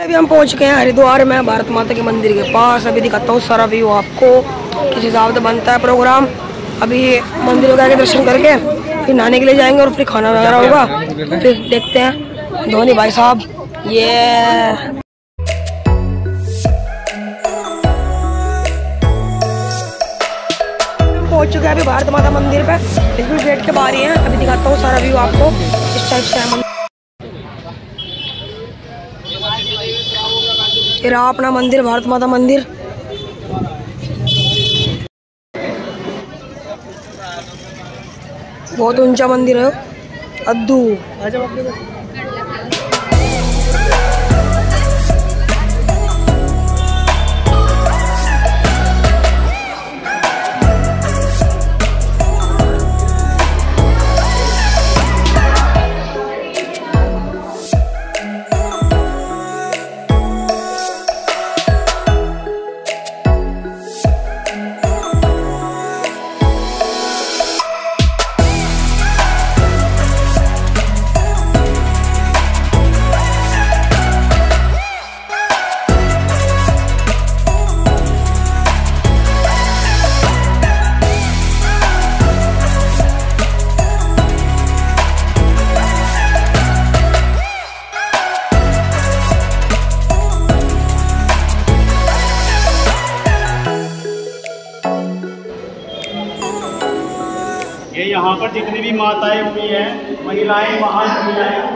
अभी हम पहुँच गए हैं हरिद्वार में भारत माता के मंदिर के पास। अभी दिखाता हूँ सारा व्यू आपको किस हिसाब से बनता है प्रोग्राम अभी मंदिर वगैरह के दर्शन करके फिर नहाने के लिए जाएँगे और फिर खाना वगैरह होगा। फिर देखते हैं धोनी भाई साहब ये पहुँच चुके हैं अभी भारत माता मंदिर पे। बिल्कुल गेट के बाहर ही है। अभी दिखाता हूँ सारा व्यू आपको। इस टाइप से मंदिर अपना मंदिर, भारत माता मंदिर। बहुत ऊँचा मंदिर है। अद्दू। यहाँ पर जितनी भी माताएँ हुई हैं महिलाएँ महान महिलाएँ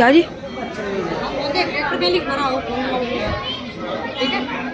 क्या जी? ठीक है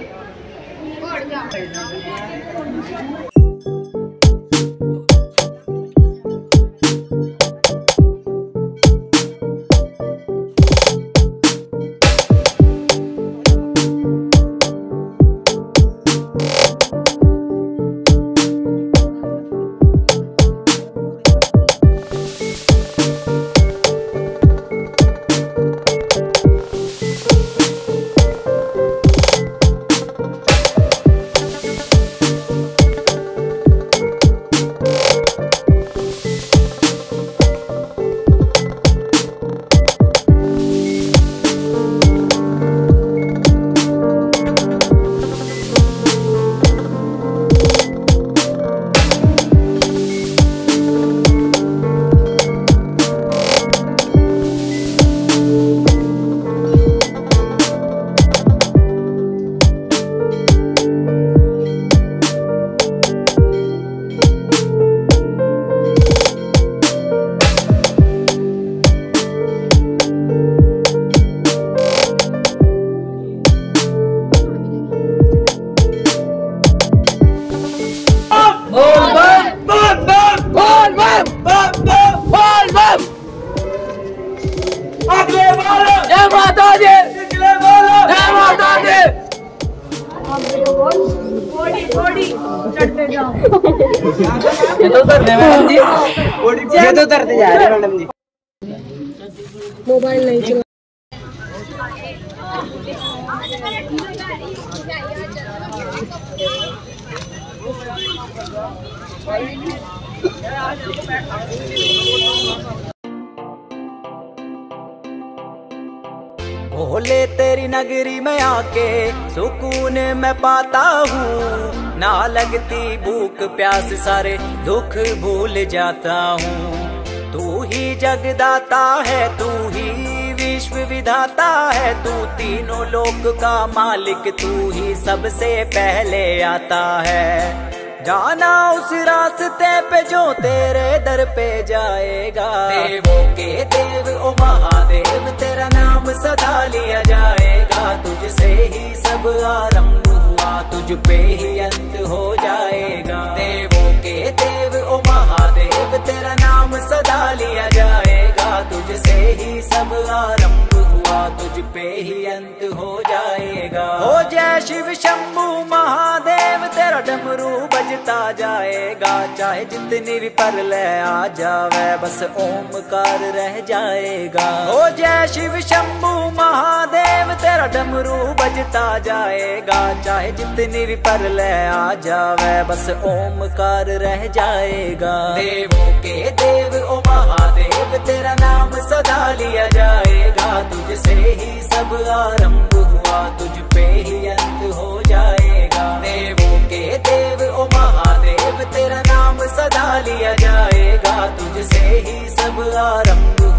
ये तो मैडम जी ये तो उतरते जा रहे मैडम जी। मोबाइल नहीं चला। भोले तेरी नगरी में आके सुकून मैं पाता हूँ। ना लगती भूख, प्यास, सारे दुख भूल जाता हूँ। तू ही जगदाता है, तू ही विश्व विधाता है, तू तीनों लोक का मालिक, तू ही सबसे पहले आता है। जाना उस रास्ते पे जो तेरे दर पे जाएगा। देवों के देव, ओ महादेव, तेरा नाम सदा लिया जाएगा। तुझसे ही सब आरंभ हुआ, तुझ पे ही अंत हो जाएगा। देवों के देव, ओ महादेव, तेरा नाम सदा लिया जाएगा। तुझसे ही सब आरंभ तुझ पे ही अंत हो जाएगा। हो जय शिव शंभू महादेव, तेरा डमरू बजता जाएगा। चाहे जितनी भी पर ले आ जावे, बस ओमकार रह जाएगा। हो जय शिव शंभु महादेव तेरा डमरू बजता जाएगा, चाहे जितनी भी पर ले आ जावे, बस ओमकार रह जाएगा। देवों के देव, ओ महादेव, तेरा नाम सदा लिया जाएगा। तुझसे ही सब आरंभ हुआ, तुझ पे ही अंत हो जाएगा। देवों के देव, ओ महादेव, तेरा नाम सदा लिया जाएगा। तुझसे ही सब आरंभ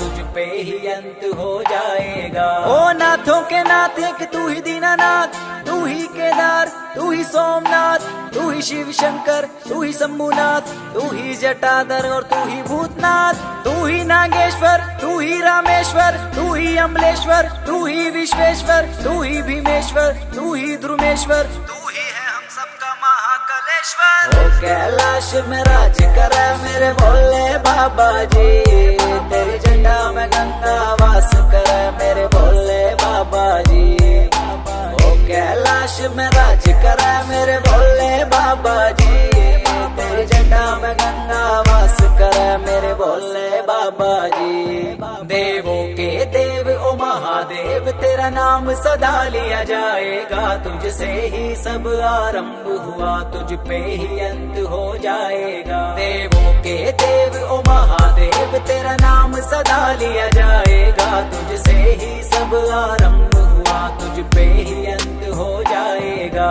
तुझ पे ही अंत हो जाएगा ओ नाथों के नाथ एक तू ही दीनानाथ तू ही केदार तू ही सोमनाथ तू ही शिव शंकर तू ही शंभुनाथ तू ही जटाधर और तू ही भूतनाथ तू ही नागेश्वर तू ही रामेश्वर तू ही अमलेश्वर तू ही विश्वेश्वर तू ही भीमेश्वर तू ही ध्रुमेश्वर तू ओ कैलाश में राज करे मेरे भोले बाबा जी। तेरी झंडा में गंगा वास करे, मेरे भोले बाबा जी। ओ कैलाश में राज करे मेरे भोले बाबा जी। तेरी झंडा में गंगा वास करे, मेरे भोले बाबा जी। नाम सदा लिया जाएगा। तुझसे ही सब आरंभ हुआ, तुझ पे ही अंत हो जाएगा। देवों के देव, ओ महादेव, तेरा नाम सदा लिया जाएगा। तुझसे ही सब आरंभ हुआ, तुझ पे ही अंत हो जाएगा।